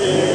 Yeah.